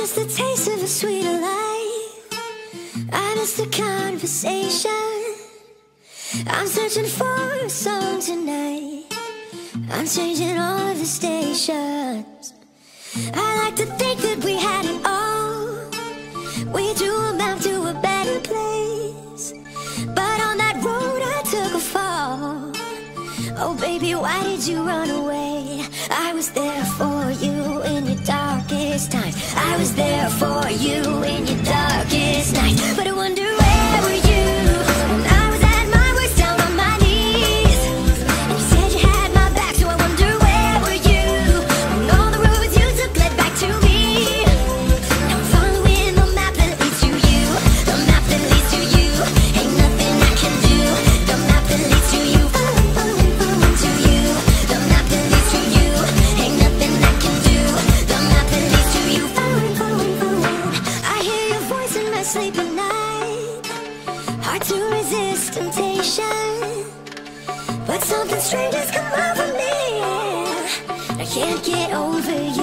miss the taste of a sweeter life. I miss the conversation. I'm searching for a song tonight. I'm changing all of the stations. I like to think that we had it all. We drew a map to a better place. But on that road, I took a fall. Oh, baby, why did you run away? I was there for you in your I was there for you in your darkest night. But to resist temptation, but something strange has come over me. I can't get over you.